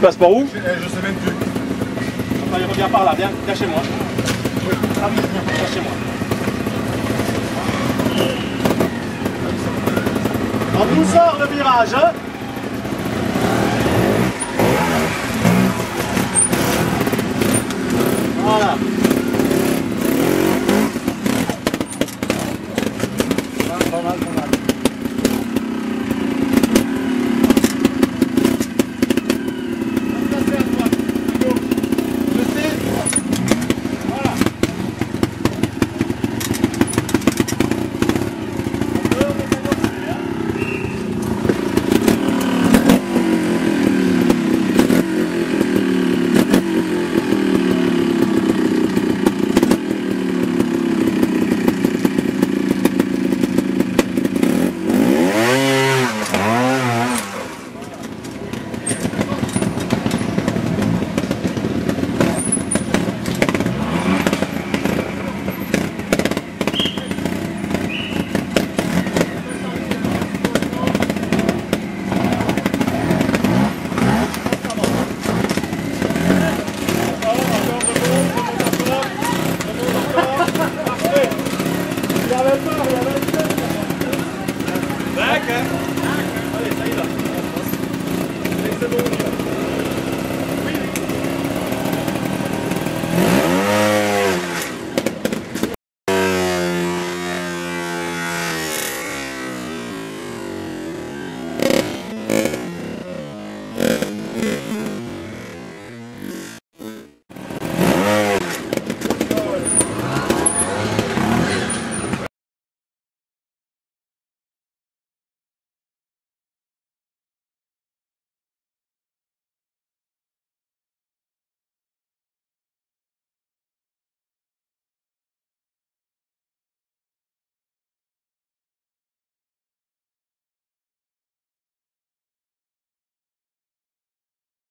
passes par où Je, je sais même plus. Il revient par là, viens, viens chez moi. Ah oui, viens, viens chez moi. En douceur le virage, hein Voilà. 할까요?